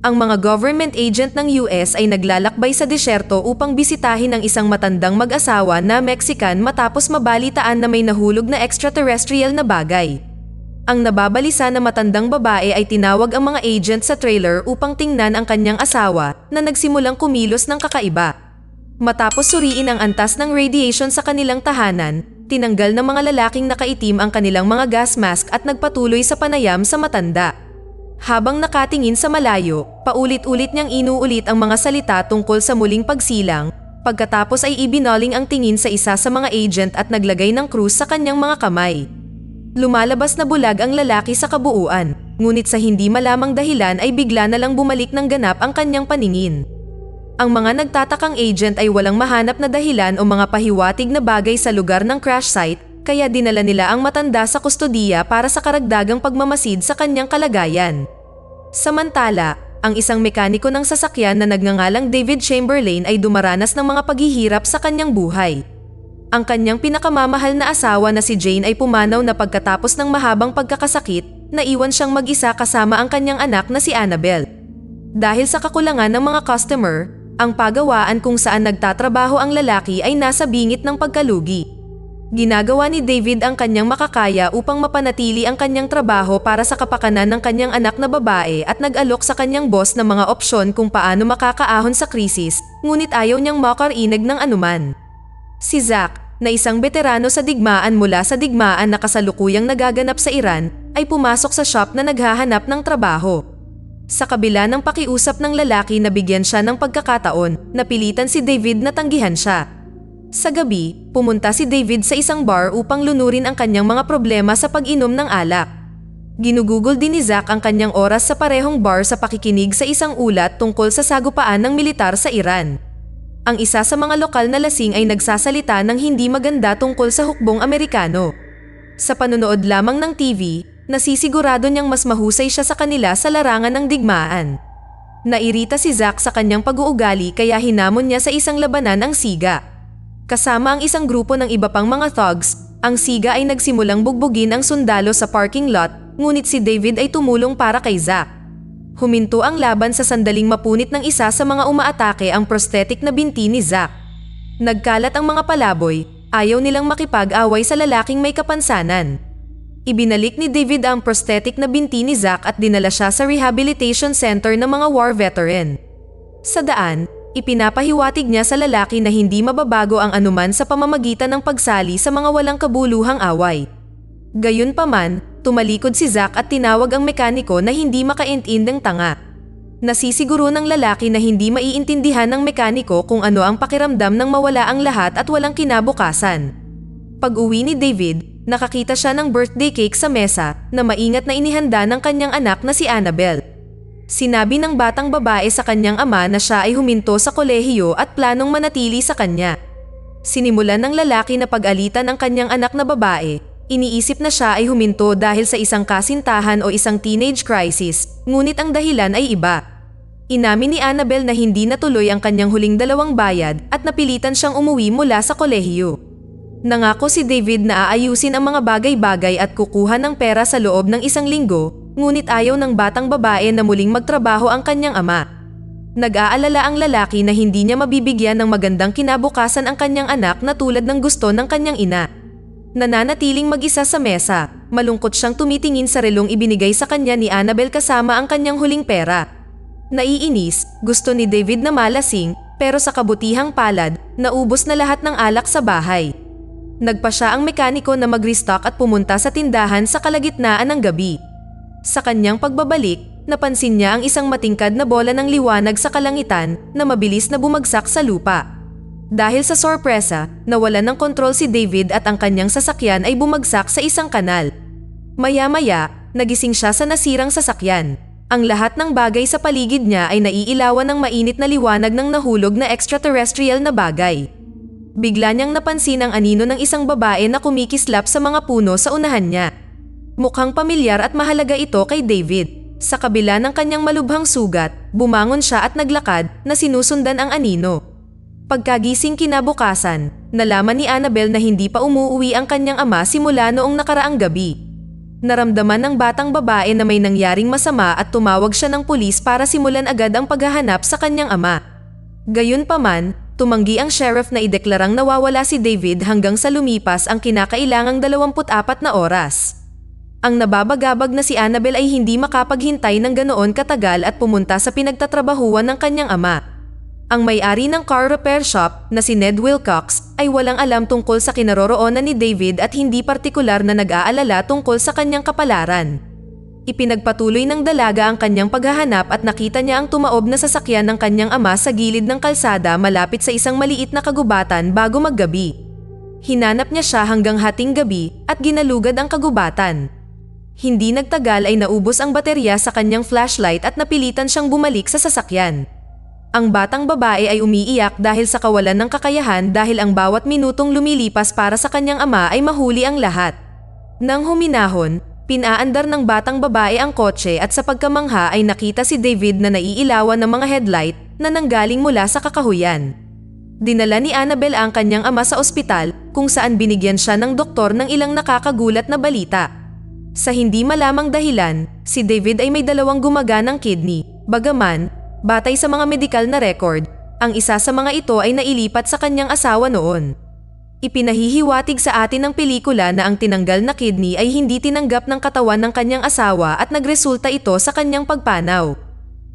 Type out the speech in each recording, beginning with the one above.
Ang mga government agent ng US ay naglalakbay sa disyerto upang bisitahin ang isang matandang mag-asawa na Mexican matapos mabalitaan na may nahulog na extraterrestrial na bagay. Ang nababalisa na matandang babae ay tinawag ang mga agent sa trailer upang tingnan ang kanyang asawa na nagsimulang kumilos ng kakaiba. Matapos suriin ang antas ng radiation sa kanilang tahanan, tinanggal ng mga lalaking nakaitim ang kanilang mga gas mask at nagpatuloy sa panayam sa matanda. Habang nakatingin sa malayo, paulit-ulit niyang inuulit ang mga salita tungkol sa muling pagsilang, pagkatapos ay ibinoling ang tingin sa isa sa mga agent at naglagay ng krus sa kanyang mga kamay. Lumalabas na bulag ang lalaki sa kabuuan, ngunit sa hindi malamang dahilan ay bigla na lang bumalik ng ganap ang kanyang paningin. Ang mga nagtatakang agent ay walang mahanap na dahilan o mga pahiwatig na bagay sa lugar ng crash site kaya dinala nila ang matanda sa kustodiya para sa karagdagang pagmamasid sa kanyang kalagayan. Samantala, ang isang mekaniko ng sasakyan na nagngangalang David Chamberlain ay dumaranas ng mga paghihirap sa kanyang buhay. Ang kanyang pinakamamahal na asawa na si Jane ay pumanaw na pagkatapos ng mahabang pagkakasakit, naiwan siyang mag-isa kasama ang kanyang anak na si Annabelle. Dahil sa kakulangan ng mga customer, ang pagawaan kung saan nagtatrabaho ang lalaki ay nasa bingit ng pagkalugi. Ginagawa ni David ang kanyang makakaya upang mapanatili ang kanyang trabaho para sa kapakanan ng kanyang anak na babae at nag-alok sa kanyang boss ng mga opsyon kung paano makakaahon sa krisis, ngunit ayaw niyang makarinig ng anuman. Si Zack, na isang veterano sa digmaan mula sa digmaan na kasalukuyang nagaganap sa Iran, ay pumasok sa shop na naghahanap ng trabaho. Sa kabila ng pakiusap ng lalaki na bigyan siya ng pagkakataon, napilitan si David na tanggihan siya. Sa gabi, pumunta si David sa isang bar upang lunurin ang kanyang mga problema sa pag-inom ng alak. Ginugugol din ni Zack ang kanyang oras sa parehong bar sa pakikinig sa isang ulat tungkol sa sagupaan ng militar sa Iran. Ang isa sa mga lokal na lasing ay nagsasalita ng hindi maganda tungkol sa hukbong Amerikano. Sa panonood lamang ng TV, nasisigurado niyang mas mahusay siya sa kanila sa larangan ng digmaan. Nairita si Zack sa kanyang pag-uugali kaya hinamon niya sa isang labanan ang siga. Kasama ang isang grupo ng iba pang mga thugs, ang siga ay nagsimulang bugbugin ang sundalo sa parking lot, ngunit si David ay tumulong para kay Zack. Huminto ang laban sa sandaling mapunit ng isa sa mga umaatake ang prosthetic na binti ni Zack. Nagkalat ang mga palaboy, ayaw nilang makipag-away sa lalaking may kapansanan. Ibinalik ni David ang prosthetic na binti ni Zack at dinala siya sa rehabilitation center ng mga war veteran. Sa daan, Ipinapahiwatig niya sa lalaki na hindi mababago ang anuman sa pamamagitan ng pagsali sa mga walang kabuluhang away. Gayunpaman, tumalikod si Zack at tinawag ang mekaniko na hindi makaintindang tanga. Nasisiguro ng lalaki na hindi maiintindihan ng mekaniko kung ano ang pakiramdam ng mawala ang lahat at walang kinabukasan. Pag-uwi ni David, nakakita siya ng birthday cake sa mesa na maingat na inihanda ng kanyang anak na si Annabelle. Sinabi ng batang babae sa kanyang ama na siya ay huminto sa kolehiyo at planong manatili sa kanya. Sinimulan ng lalaki na pag-alitan ang kanyang anak na babae. Iniisip na siya ay huminto dahil sa isang kasintahan o isang teenage crisis, ngunit ang dahilan ay iba. Inamin ni Annabel na hindi natuloy ang kanyang huling dalawang bayad at napilitan siyang umuwi mula sa kolehiyo. Nangako si David na aayusin ang mga bagay-bagay at kukuha ng pera sa loob ng isang linggo ngunit ayaw ng batang babae na muling magtrabaho ang kanyang ama. Nag-aalala ang lalaki na hindi niya mabibigyan ng magandang kinabukasan ang kanyang anak na tulad ng gusto ng kanyang ina. Nananatiling mag-isa sa mesa, malungkot siyang tumitingin sa relong ibinigay sa kanya ni Annabel kasama ang kanyang huling pera. Naiinis, gusto ni David na malasing, pero sa kabutihang palad, naubos na lahat ng alak sa bahay. Nagpa siya ang mekaniko na mag-restock at pumunta sa tindahan sa kalagitnaan ng gabi. Sa kanyang pagbabalik, napansin niya ang isang matingkad na bola ng liwanag sa kalangitan na mabilis na bumagsak sa lupa. Dahil sa sorpresa, nawalan ng kontrol si David at ang kanyang sasakyan ay bumagsak sa isang kanal. Maya-maya, nagising siya sa nasirang sasakyan. Ang lahat ng bagay sa paligid niya ay naiilawan ng mainit na liwanag ng nahulog na extraterrestrial na bagay. Bigla niyang napansin ang anino ng isang babae na kumikislap sa mga puno sa unahan niya. Mukhang pamilyar at mahalaga ito kay David. Sa kabila ng kanyang malubhang sugat, bumangon siya at naglakad na sinusundan ang anino. Pagkagising kinabukasan, nalaman ni Annabel na hindi pa umuuwi ang kanyang ama simula noong nakaraang gabi. Naramdaman ng batang babae na may nangyaring masama at tumawag siya ng pulis para simulan agad ang paghahanap sa kanyang ama. Gayunpaman, tumanggi ang sheriff na ideklarang nawawala si David hanggang sa lumipas ang kinakailangang 24 na oras. Ang nababagabag na si Annabel ay hindi makapaghintay ng ganoon katagal at pumunta sa pinagtatrabahuan ng kanyang ama. Ang may-ari ng car repair shop na si Ned Wilcox ay walang alam tungkol sa kinaroroonan ni David at hindi partikular na nag-aalala tungkol sa kanyang kapalaran. Ipinagpatuloy ng dalaga ang kanyang paghahanap at nakita niya ang tumaob na sasakyan ng kanyang ama sa gilid ng kalsada malapit sa isang maliit na kagubatan bago maggabi. Hinanap niya siya hanggang hating gabi at ginalugad ang kagubatan. Hindi nagtagal ay naubos ang baterya sa kanyang flashlight at napilitan siyang bumalik sa sasakyan. Ang batang babae ay umiiyak dahil sa kawalan ng kakayahan dahil ang bawat minutong lumilipas para sa kanyang ama ay mahuli ang lahat. Nang huminahon, pinaandar ng batang babae ang kotse at sa pagkamangha ay nakita si David na naiilawan ng mga headlight na nanggaling mula sa kakahuyan. Dinala ni Annabel ang kanyang ama sa ospital kung saan binigyan siya ng doktor ng ilang nakakagulat na balita. Sa hindi malamang dahilan, si David ay may dalawang gumaganang kidney, bagaman Batay sa mga medikal na record, ang isa sa mga ito ay nailipat sa kanyang asawa noon. Ipinahihiwatig sa atin ng pelikula na ang tinanggal na kidney ay hindi tinanggap ng katawan ng kanyang asawa at nagresulta ito sa kanyang pagpanaw.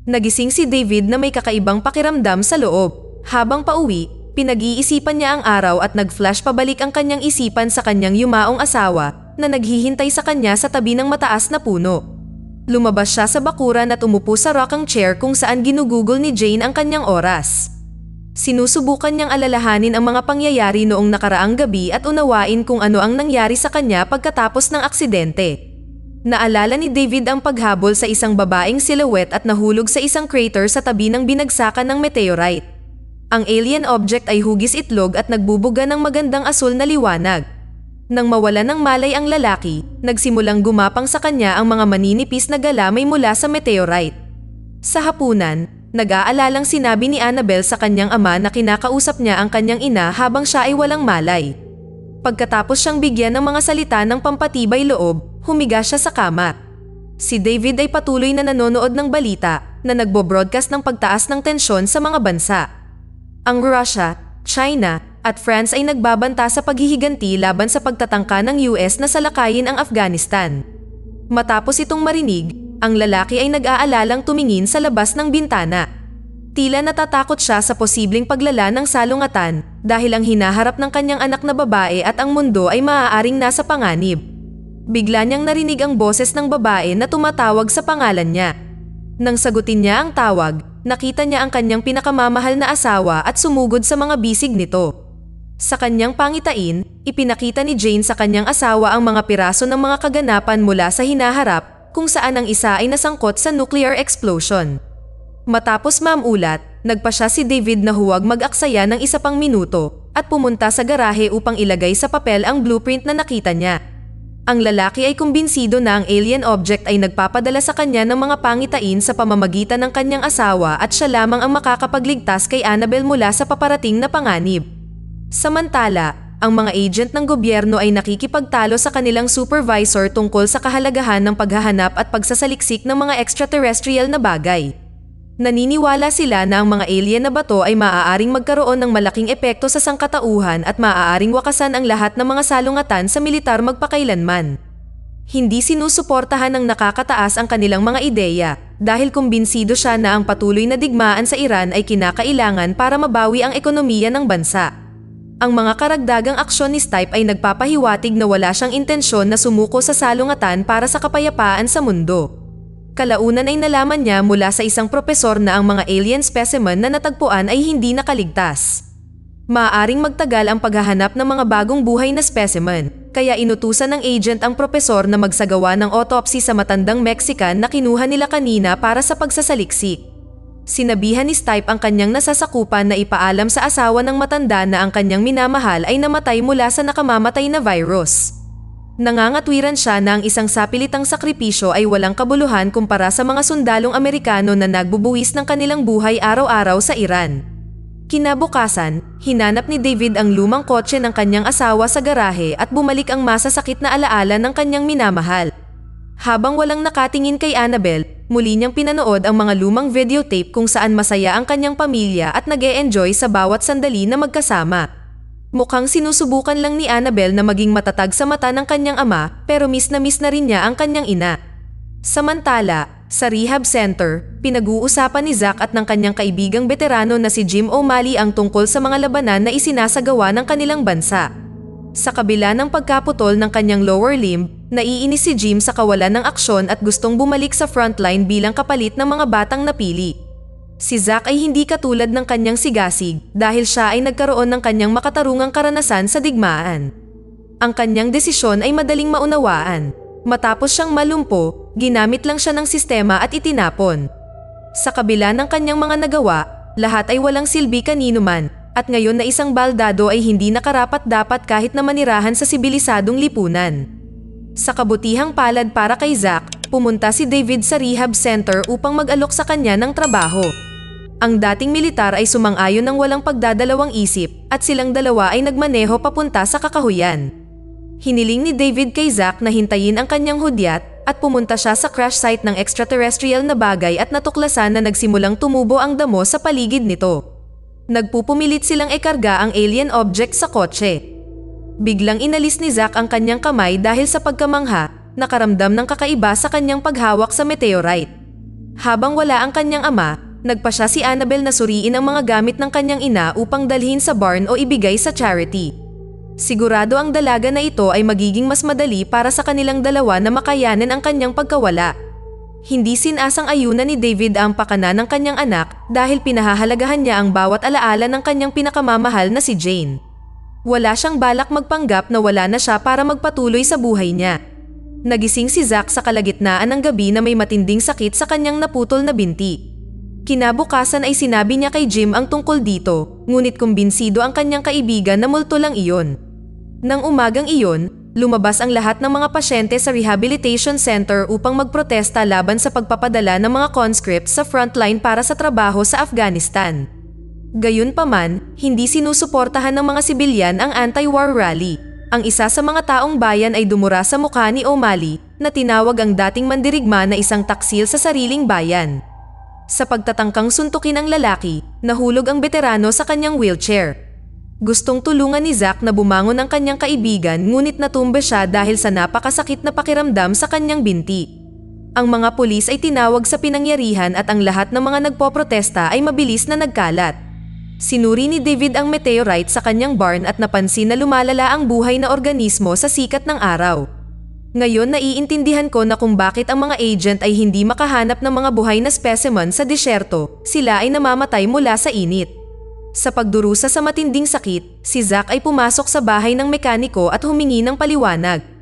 Nagising si David na may kakaibang pakiramdam sa loob. Habang pauwi, pinag-iisipan niya ang araw at nag-flash pabalik ang kanyang isipan sa kanyang yumaong asawa na naghihintay sa kanya sa tabi ng mataas na puno. Lumabas siya sa bakuran at umupo sa rocking chair kung saan ginugugol ni Jane ang kanyang oras. Sinusubukan niyang alalahanin ang mga pangyayari noong nakaraang gabi at unawain kung ano ang nangyari sa kanya pagkatapos ng aksidente. Naalala ni David ang paghabol sa isang babaeng silhouette at nahulog sa isang crater sa tabi ng binagsakan ng meteorite. Ang alien object ay hugis itlog at nagbubuga ng magandang asul na liwanag. Nang mawala ng malay ang lalaki, nagsimulang gumapang sa kanya ang mga maninipis na galamay mula sa meteorite. Sa hapunan, nag-aalalang sinabi ni Annabel sa kanyang ama na kinakausap niya ang kanyang ina habang siya ay walang malay. Pagkatapos siyang bigyan ng mga salita ng pampatibay loob, humiga siya sa kama. Si David ay patuloy na nanonood ng balita na nagbo-broadcast ng pagtaas ng tensyon sa mga bansa. Ang Russia, China, at France ay nagbabanta sa paghihiganti laban sa pagtatangka ng US na salakayin ang Afghanistan. Matapos itong marinig, ang lalaki ay nag-aalalang tumingin sa labas ng bintana. Tila natatakot siya sa posibleng paglala ng salungatan dahil ang hinaharap ng kanyang anak na babae at ang mundo ay maaaring nasa panganib. Bigla niyang narinig ang boses ng babae na tumatawag sa pangalan niya. Nang sagutin niya ang tawag, nakita niya ang kanyang pinakamamahal na asawa at sumugod sa mga bisig nito. Sa kanyang pangitain, ipinakita ni Jane sa kanyang asawa ang mga piraso ng mga kaganapan mula sa hinaharap kung saan ang isa ay nasangkot sa nuclear explosion. Matapos mamulat, nagpa siya si David na huwag mag-aksaya ng isa pang minuto at pumunta sa garahe upang ilagay sa papel ang blueprint na nakita niya. Ang lalaki ay kumbinsido na ang alien object ay nagpapadala sa kanya ng mga pangitain sa pamamagitan ng kanyang asawa at siya lamang ang makakapagligtas kay Annabel mula sa paparating na panganib. Samantala, ang mga agent ng gobyerno ay nakikipagtalo sa kanilang supervisor tungkol sa kahalagahan ng paghahanap at pagsasaliksik ng mga extraterrestrial na bagay. Naniniwala sila na ang mga alien na bato ay maaaring magkaroon ng malaking epekto sa sangkatauhan at maaaring wakasan ang lahat ng mga salungatan sa militar magpakailanman. Hindi sinusuportahan ng nakakataas ang kanilang mga ideya dahil kumbinsido siya na ang patuloy na digmaan sa Iran ay kinakailangan para mabawi ang ekonomiya ng bansa. Ang mga karagdagang aksyon ni Stipe ay nagpapahiwatig na wala siyang intensyon na sumuko sa salungatan para sa kapayapaan sa mundo. Kalaunan ay nalaman niya mula sa isang propesor na ang mga alien specimen na natagpuan ay hindi nakaligtas. Maaring magtagal ang paghahanap ng mga bagong buhay na specimen, kaya inutusan ng agent ang propesor na magsagawa ng autopsy sa matandang Mexican na kinuha nila kanina para sa pagsasaliksik. Sinabihan ni Stipe ang kanyang nasasakupan na ipaalam sa asawa ng matanda na ang kanyang minamahal ay namatay mula sa nakamamatay na virus. Nangangatwiran siya na ang isang sapilitang sakripisyo ay walang kabuluhan kumpara sa mga sundalong Amerikano na nagbubuwis ng kanilang buhay araw-araw sa Iran. Kinabukasan, hinanap ni David ang lumang kotse ng kanyang asawa sa garahe at bumalik ang masasakit na alaala ng kanyang minamahal. Habang walang nakatingin kay Annabel, muli niyang pinanood ang mga lumang videotape kung saan masaya ang kanyang pamilya at nag enjoy sa bawat sandali na magkasama. Mukhang sinusubukan lang ni Annabel na maging matatag sa mata ng kanyang ama pero miss na miss na rin niya ang kanyang ina. Samantala, sa rehab center, pinag-uusapan ni Zack at ng kanyang kaibigang veterano na si Jim O'Malley ang tungkol sa mga labanan na isinasagawa ng kanilang bansa. Sa kabila ng pagkaputol ng kanyang lower limb, naiinis si Jim sa kawalan ng aksyon at gustong bumalik sa frontline bilang kapalit ng mga batang napili. Si Zack ay hindi katulad ng kanyang sigasig dahil siya ay nagkaroon ng kanyang makatarungang karanasan sa digmaan. Ang kanyang desisyon ay madaling maunawaan. Matapos siyang malumpo, ginamit lang siya ng sistema at itinapon. Sa kabila ng kanyang mga nagawa, lahat ay walang silbi kanino man at ngayon na isang baldado ay hindi nakarapat dapat kahit na manirahan sa sibilisadong lipunan. Sa kabutihang palad para kay Zack, pumunta si David sa rehab center upang mag-alok sa kanya ng trabaho. Ang dating militar ay sumang-ayon ng walang pagdadalawang isip at silang dalawa ay nagmaneho papunta sa kakahuyan. Hiniling ni David kay Zack na hintayin ang kanyang hudyat at pumunta siya sa crash site ng extraterrestrial na bagay at natuklasan na nagsimulang tumubo ang damo sa paligid nito. Nagpupumilit silang ikarga ang alien object sa kotse. Biglang inalis ni Zack ang kanyang kamay dahil sa pagkamangha, nakaramdam ng kakaiba sa kanyang paghawak sa meteorite. Habang wala ang kanyang ama, nagpa siya si Annabel na suriin ang mga gamit ng kanyang ina upang dalhin sa barn o ibigay sa charity. Sigurado ang dalaga na ito ay magiging mas madali para sa kanilang dalawa na makayanan ang kanyang pagkawala. Hindi sinasang ayunan ni David ang pakana ng kanyang anak dahil pinahahalagahan niya ang bawat alaala ng kanyang pinakamamahal na si Jane. Wala siyang balak magpanggap na wala na siya para magpatuloy sa buhay niya. Nagising si Zack sa kalagitnaan ng gabi na may matinding sakit sa kanyang naputol na binti. Kinabukasan ay sinabi niya kay Jim ang tungkol dito, ngunit kumbinsido ang kanyang kaibigan na multo lang iyon. Nang umagang iyon, lumabas ang lahat ng mga pasyente sa rehabilitation center upang magprotesta laban sa pagpapadala ng mga conscripts sa frontline para sa trabaho sa Afghanistan. Gayunpaman, hindi sinusuportahan ng mga sibilyan ang anti-war rally. Ang isa sa mga taong bayan ay dumura sa mukha ni O'Malley na tinawag ang dating mandirigma na isang taksil sa sariling bayan. Sa pagtatangkang suntukin ang lalaki, nahulog ang veterano sa kanyang wheelchair Gustong tulungan ni Zack na bumangon ang kanyang kaibigan ngunit natumba siya dahil sa napakasakit na pakiramdam sa kanyang binti. Ang mga pulis ay tinawag sa pinangyarihan at ang lahat ng mga nagpoprotesta ay mabilis na nagkalat. Sinuri ni David ang meteorite sa kanyang barn at napansin na lumalala ang buhay na organismo sa sikat ng araw. Ngayon naiintindihan ko na kung bakit ang mga agent ay hindi makahanap ng mga buhay na specimen sa disyerto, sila ay namamatay mula sa init. Sa pagdurusa sa matinding sakit, si Zack ay pumasok sa bahay ng mekaniko at humingi ng paliwanag.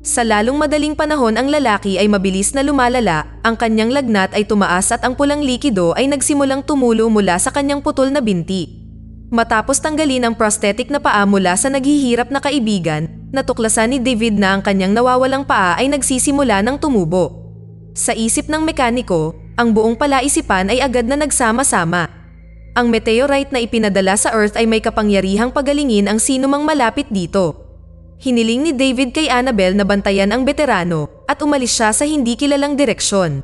Sa lalong madaling panahon ang lalaki ay mabilis na lumalala, ang kanyang lagnat ay tumaas at ang pulang likido ay nagsimulang tumulo mula sa kanyang putol na binti. Matapos tanggalin ang prosthetic na paa mula sa naghihirap na kaibigan, natuklasan ni David na ang kanyang nawawalang paa ay nagsisimula ng tumubo. Sa isip ng mekaniko, ang buong palaisipan ay agad na nagsama-sama. Ang meteorite na ipinadala sa Earth ay may kapangyarihang pagalingin ang sinumang malapit dito. Hiniling ni David kay Annabel na bantayan ang veterano at umalis siya sa hindi kilalang direksyon.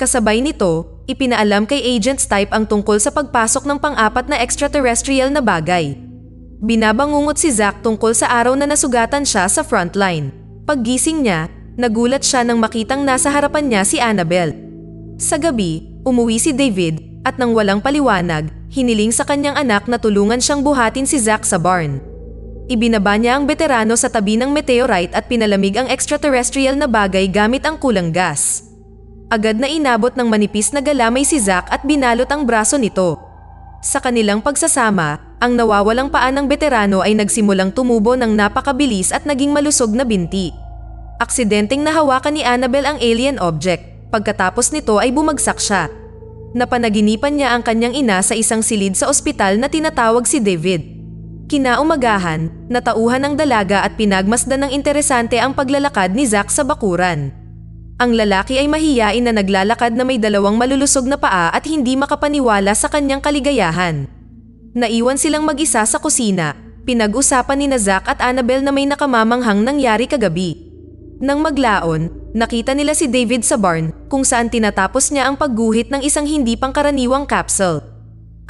Kasabay nito, ipinaalam kay Agent Stipe ang tungkol sa pagpasok ng pang-apat na extraterrestrial na bagay. Binabangungot si Zack tungkol sa araw na nasugatan siya sa frontline. Paggising niya, nagulat siya nang makitang nasa harapan niya si Annabel. Sa gabi, umuwi si David at nang walang paliwanag, hiniling sa kanyang anak na tulungan siyang buhatin si Zack sa barn. Ibinaba niya ang veterano sa tabi ng meteorite at pinalamig ang extraterrestrial na bagay gamit ang kulang gas. Agad na inabot ng manipis na galamay si Zack at binalot ang braso nito. Sa kanilang pagsasama, ang nawawalang paa ng veterano ay nagsimulang tumubo ng napakabilis at naging malusog na binti. Aksidenteng nahawakan ni Annabel ang alien object. Pagkatapos nito ay bumagsak siya. Napanaginipan niya ang kanyang ina sa isang silid sa ospital na tinatawag si David. Kinaumagahan, natauhan ang dalaga at pinagmasdan ng interesante ang paglalakad ni Zack sa bakuran. Ang lalaki ay mahiyain na naglalakad na may dalawang malulusog na paa at hindi makapaniwala sa kanyang kaligayahan. Naiwan silang mag-isa sa kusina, pinag-usapan ni Zack at Annabel na may nakamamanghang nangyari kagabi. Nang maglaon, nakita nila si David sa barn kung saan tinatapos niya ang pagguhit ng isang hindi pangkaraniwang capsule.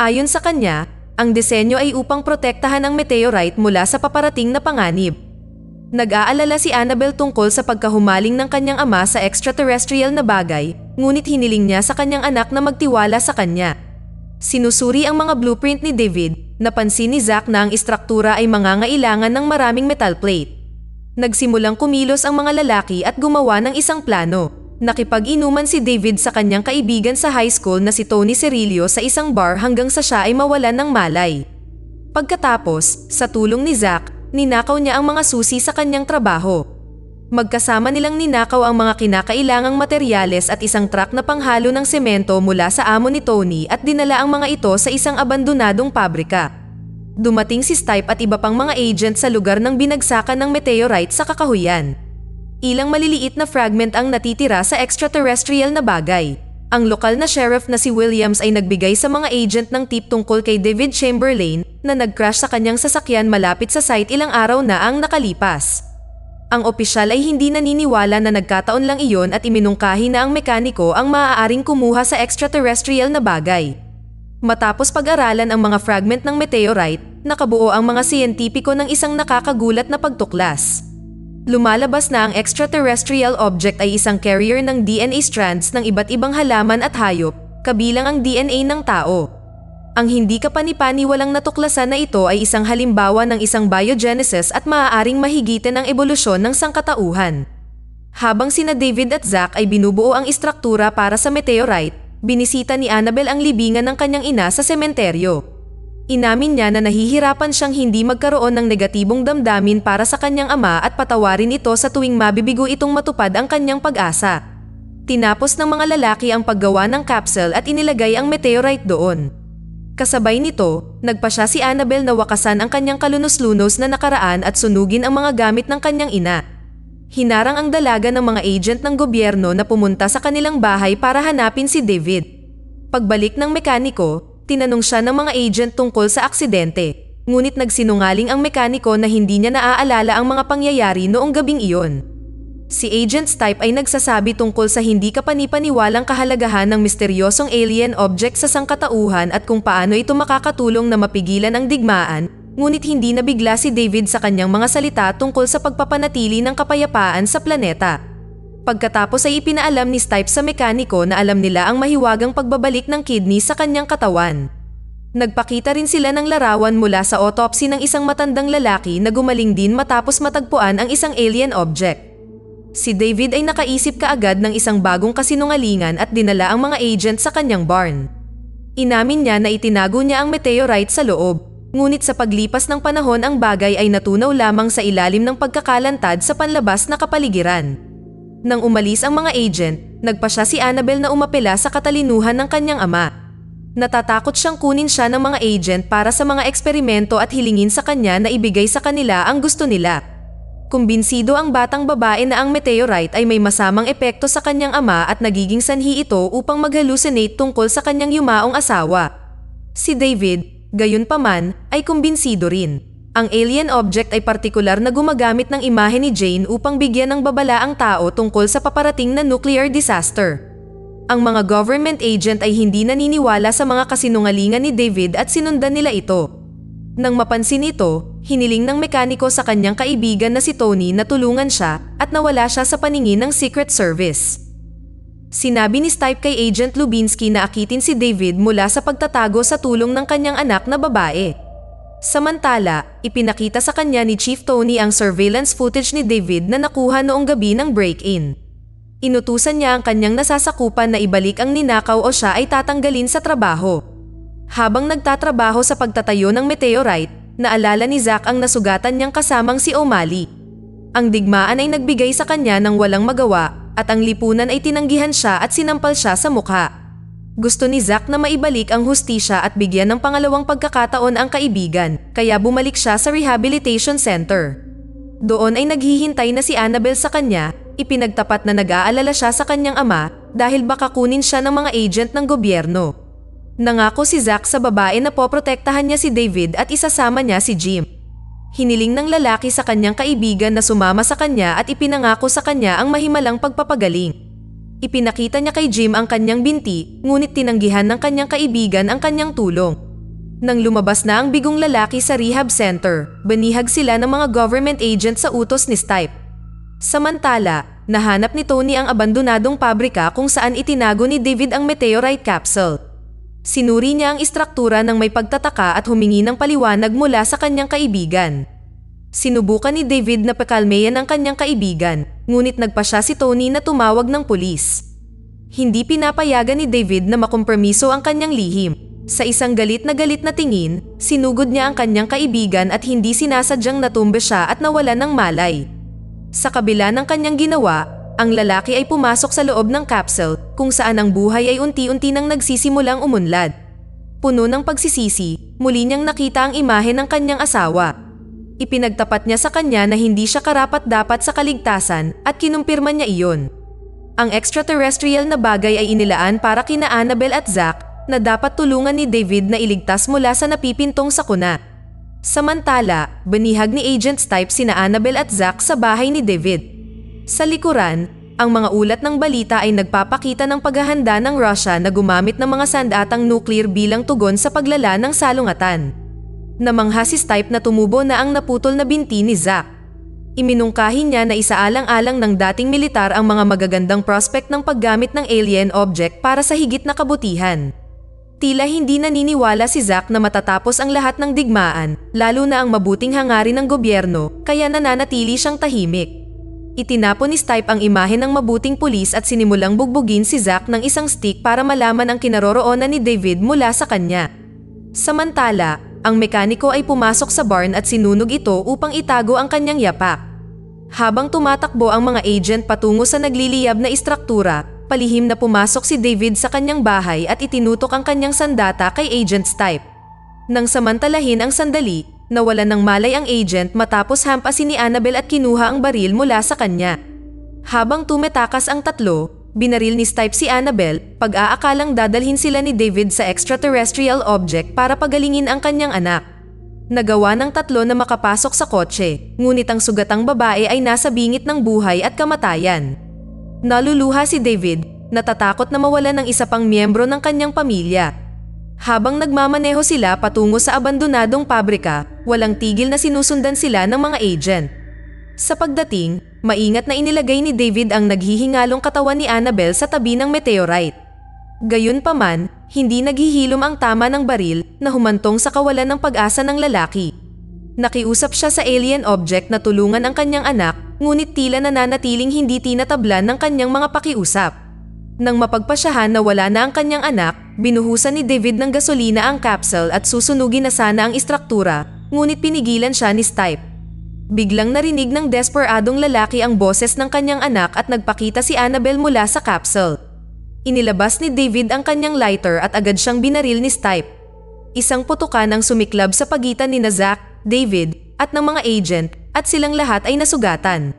Ayon sa kanya, ang disenyo ay upang protektahan ang meteorite mula sa paparating na panganib. Nag-aalala si Annabel tungkol sa pagkahumaling ng kanyang ama sa extraterrestrial na bagay, ngunit hiniling niya sa kanyang anak na magtiwala sa kanya. Sinusuri ang mga blueprint ni David, napansin ni Zack na ang istruktura ay mangangailangan ng maraming metal plate. Nagsimulang kumilos ang mga lalaki at gumawa ng isang plano. Nakipag-inuman si David sa kanyang kaibigan sa high school na si Tony Cerilio sa isang bar hanggang sa siya ay mawalan ng malay. Pagkatapos, sa tulong ni Zack, ninakaw niya ang mga susi sa kanyang trabaho. Magkasama nilang ninakaw ang mga kinakailangang materyales at isang truck na panghalo ng semento mula sa amo ni Tony at dinala ang mga ito sa isang abandonadong pabrika. Dumating si Stipe at iba pang mga agent sa lugar ng binagsakan ng meteorite sa kakahuyan. Ilang maliliit na fragment ang natitira sa extraterrestrial na bagay. Ang lokal na sheriff na si Williams ay nagbigay sa mga agent ng tip tungkol kay David Chamberlain na nag-crash sa kanyang sasakyan malapit sa site ilang araw na ang nakalipas. Ang opisyal ay hindi naniniwala na nagkataon lang iyon at iminungkahi na ang mekaniko ang maaaring kumuha sa extraterrestrial na bagay. Matapos pag-aralan ang mga fragment ng meteorite, nakabuo ang mga siyentipiko ng isang nakakagulat na pagtuklas. Lumalabas na ang extraterrestrial object ay isang carrier ng DNA strands ng iba't ibang halaman at hayop, kabilang ang DNA ng tao. Ang hindi kapanipaniwalang natuklasan na ito ay isang halimbawa ng isang biogenesis at maaaring mahigitin ang ebolusyon ng sangkatauhan. Habang sina David at Zack ay binubuo ang istruktura para sa meteorite, binisita ni Annabel ang libingan ng kanyang ina sa sementeryo. Inamin niya na nahihirapan siyang hindi magkaroon ng negatibong damdamin para sa kanyang ama at patawarin ito sa tuwing mabibigo itong matupad ang kanyang pag-asa. Tinapos ng mga lalaki ang paggawa ng capsule at inilagay ang meteorite doon. Kasabay nito, nagpa siya si Annabel na wakasan ang kanyang kalunos-lunos na nakaraan at sunugin ang mga gamit ng kanyang ina. Hinarang ang dalaga ng mga agent ng gobyerno na pumunta sa kanilang bahay para hanapin si David. Pagbalik ng mekaniko, tinanong siya ng mga agent tungkol sa aksidente. Ngunit nagsinungaling ang mekaniko na hindi niya naaalala ang mga pangyayari noong gabing iyon. Si Agent Stipe ay nagsasabi tungkol sa hindi kapanipaniwalang kahalagahan ng misteryosong alien object sa sangkatauhan at kung paano ito makakatulong na mapigilan ang digmaan, ngunit hindi nabigla si David sa kanyang mga salita tungkol sa pagpapanatili ng kapayapaan sa planeta. Pagkatapos ay ipinaalam ni Stipe sa mekaniko na alam nila ang mahiwagang pagbabalik ng kidney sa kanyang katawan. Nagpakita rin sila ng larawan mula sa autopsy ng isang matandang lalaki na gumaling din matapos matagpuan ang isang alien object. Si David ay nakaisip kaagad ng isang bagong kasinungalingan at dinala ang mga agent sa kanyang barn. Inamin niya na itinago niya ang meteorite sa loob, ngunit sa paglipas ng panahon ang bagay ay natunaw lamang sa ilalim ng pagkakalantad sa panlabas na kapaligiran. Nang umalis ang mga agent, nagpa siya si Annabel na umapela sa katalinuhan ng kanyang ama. Natatakot siyang kunin siya ng mga agent para sa mga eksperimento at hilingin sa kanya na ibigay sa kanila ang gusto nila. Kumbinsido ang batang babae na ang meteorite ay may masamang epekto sa kanyang ama at nagiging sanhi ito upang mag-hallucinate tungkol sa kanyang yumaong asawa. Si David, gayon paman, ay kumbinsido rin. Ang alien object ay partikular na gumagamit ng imahe ni Jane upang bigyan ng babala ang tao tungkol sa paparating na nuclear disaster. Ang mga government agent ay hindi naniniwala sa mga kasinungalingan ni David at sinundan nila ito. Nang mapansin ito, hiniling ng mekaniko sa kanyang kaibigan na si Tony na tulungan siya at nawala siya sa paningin ng Secret Service. Sinabi ni Stipe kay Agent Lubinsky na akitin si David mula sa pagtatago sa tulong ng kanyang anak na babae. Samantala, ipinakita sa kanya ni Chief Tony ang surveillance footage ni David na nakuha noong gabi ng break-in. Inutusan niya ang kanyang nasasakupan na ibalik ang ninakaw o siya ay tatanggalin sa trabaho. Habang nagtatrabaho sa pagtatayo ng meteorite, naalala ni Zack ang nasugatan niyang kasamang si O'Malley. Ang digmaan ay nagbigay sa kanya ng walang magawa at ang lipunan ay tinanggihan siya at sinampal siya sa mukha. Gusto ni Zack na maibalik ang hustisya at bigyan ng pangalawang pagkakataon ang kaibigan, kaya bumalik siya sa rehabilitation center. Doon ay naghihintay na si Annabel sa kanya, ipinagtapat na nag-aalala siya sa kanyang ama dahil baka kunin siya ng mga agent ng gobyerno. Nangako si Zack sa babae na poprotektahan niya si David at isasama niya si Jim. Hiniling ng lalaki sa kanyang kaibigan na sumama sa kanya at ipinangako sa kanya ang mahimalang pagpapagaling. Ipinakita niya kay Jim ang kanyang binti, ngunit tinanggihan ng kanyang kaibigan ang kanyang tulong. Nang lumabas na ang bigong lalaki sa rehab center, banihag sila ng mga government agent sa utos ni Stipe. Samantala, nahanap ni Tony ang abandonadong pabrika kung saan itinago ni David ang meteorite capsule. Sinuri niya ang istruktura ng may pagtataka at humingi ng paliwanag mula sa kanyang kaibigan. Sinubukan ni David na pakalmeyan ang kanyang kaibigan, ngunit nagpa siya si Tony na tumawag ng pulis. Hindi pinapayagan ni David na makompromiso ang kanyang lihim. Sa isang galit na galit na tingin, sinugod niya ang kanyang kaibigan at hindi sinasadyang natumbe siya at nawala ng malay. Sa kabila ng kanyang ginawa, ang lalaki ay pumasok sa loob ng capsule kung saan ang buhay ay unti-unti nang nagsisimulang umunlad. Puno ng pagsisisi, muli niyang nakita ang imahe ng kanyang asawa. Ipinagtapat niya sa kanya na hindi siya karapat-dapat sa kaligtasan at kinumpirma niya iyon. Ang extraterrestrial na bagay ay inilaan para kina Annabel at Zack na dapat tulungan ni David na iligtas mula sa napipintong sakuna. Samantala, banihag ni Agent Stipe sina Annabel at Zack sa bahay ni David. Sa likuran, ang mga ulat ng balita ay nagpapakita ng paghahanda ng Russia na gumamit ng mga sandatang nuclear bilang tugon sa paglala ng salungatan. Namangha si Stipe na tumubo na ang naputol na binti ni Zack. Iminungkahi niya na isaalang-alang ng dating militar ang mga magagandang prospect ng paggamit ng alien object para sa higit na kabutihan. Tila hindi naniniwala si Zack na matatapos ang lahat ng digmaan, lalo na ang mabuting hangarin ng gobyerno, kaya nananatili siyang tahimik. Itinapon ni Stipe ang imahe ng mabuting pulis at sinimulang bugbugin si Zack ng isang stick para malaman ang kinaroroonan ni David mula sa kanya. Samantala, ang mekaniko ay pumasok sa barn at sinunog ito upang itago ang kanyang yapak. Habang tumatakbo ang mga agent patungo sa nagliliyab na istruktura, palihim na pumasok si David sa kanyang bahay at itinutok ang kanyang sandata kay Agent Stipe. Nang samantalahin ang sandali, Nawalan ng malay ang agent matapos hampasin ni Annabel at kinuha ang baril mula sa kanya. Habang tumetakas ang tatlo, binaril ni Stipe si Annabel pag-aakalang dadalhin sila ni David sa extraterrestrial object para pagalingin ang kanyang anak. Nagawa ng tatlo na makapasok sa kotse, ngunit ang sugatang babae ay nasa bingit ng buhay at kamatayan. Naluluha si David, natatakot na mawalan ng isa pang miyembro ng kanyang pamilya habang nagmamaneho sila patungo sa abandonadong pabrika, walang tigil na sinusundan sila ng mga agent. Sa pagdating, maingat na inilagay ni David ang naghihingalong katawan ni Annabel sa tabi ng meteorite. Gayunpaman, hindi naghihilom ang tama ng baril na humantong sa kawalan ng pag-asa ng lalaki. Nakiusap siya sa alien object na tulungan ang kanyang anak, ngunit tila nananatiling hindi tinatablan ng kanyang mga pakiusap. Nang mapagpasyahan na wala na ang kanyang anak, Binuhusan ni David ng gasolina ang capsule at susunugin na sana ang istruktura, ngunit pinigilan siya ni Stipe. Biglang narinig ng desperadong lalaki ang boses ng kanyang anak at nagpakita si Annabel mula sa capsule. Inilabas ni David ang kanyang lighter at agad siyang binaril ni Stipe. Isang putukan ang sumiklab sa pagitan ni Zack, David, at ng mga agent at silang lahat ay nasugatan.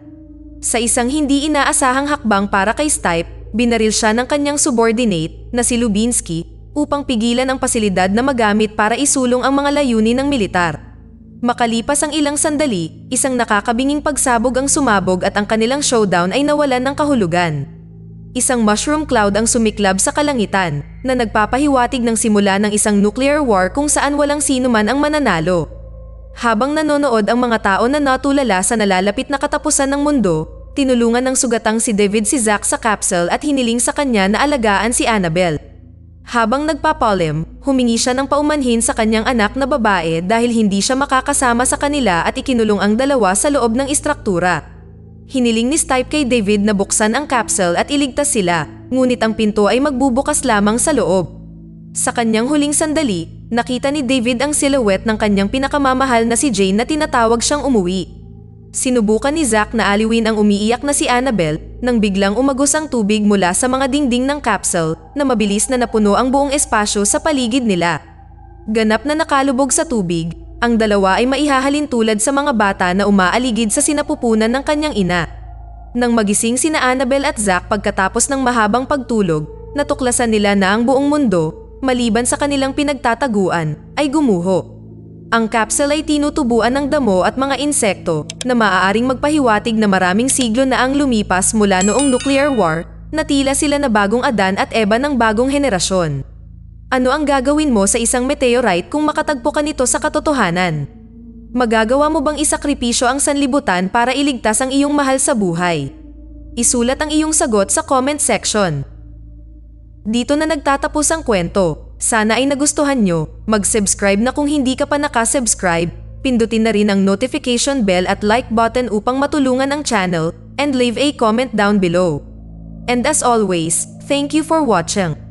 Sa isang hindi inaasahang hakbang para kay Stipe, binaril siya ng kanyang subordinate na si Lubinsky upang pigilan ang pasilidad na magamit para isulong ang mga layunin ng militar. Makalipas ang ilang sandali, isang nakakabinging pagsabog ang sumabog at ang kanilang showdown ay nawalan ng kahulugan. Isang mushroom cloud ang sumiklab sa kalangitan na nagpapahiwatig ng simula ng isang nuclear war kung saan walang sino man ang mananalo. Habang nanonood ang mga tao na natulala sa nalalapit na katapusan ng mundo, Tinulungan ng sugatang si David si Zack sa capsule at hiniling sa kanya na alagaan si Annabel. Habang nagpapalim, humingi siya ng paumanhin sa kanyang anak na babae dahil hindi siya makakasama sa kanila at ikinulong ang dalawa sa loob ng istruktura. Hiniling ni Stipe kay David na buksan ang capsule at iligtas sila, ngunit ang pinto ay magbubukas lamang sa loob. Sa kanyang huling sandali, nakita ni David ang silhouette ng kanyang pinakamamahal na si Jane na tinatawag siyang umuwi. Sinubukan ni Zack na aliwin ang umiiyak na si Annabel nang biglang umagos ang tubig mula sa mga dingding ng capsule na mabilis na napuno ang buong espasyo sa paligid nila. Ganap na nakalubog sa tubig, ang dalawa ay maihahalin tulad sa mga bata na umaaligid sa sinapupunan ng kanyang ina. Nang magising sina Annabel at Zack pagkatapos ng mahabang pagtulog, natuklasan nila na ang buong mundo, maliban sa kanilang pinagtataguan, ay gumuho. Ang capsule ay tinutubuan ng damo at mga insekto na maaaring magpahiwatig na maraming siglo na ang lumipas mula noong nuclear war na tila sila na bagong Adan at Eva ng bagong henerasyon. Ano ang gagawin mo sa isang meteorite kung makatagpo ka nito sa katotohanan? Magagawa mo bang isakripisyo ang sanlibutan para iligtas ang iyong mahal sa buhay? Isulat ang iyong sagot sa comment section. Dito na nagtatapos ang kwento. Sana ay nagustuhan nyo. Mag-subscribe na kung hindi ka pa nakasubscribe. Pindutin na rin ang notification bell at like button upang matulungan ang channel and leave a comment down below. And as always, thank you for watching.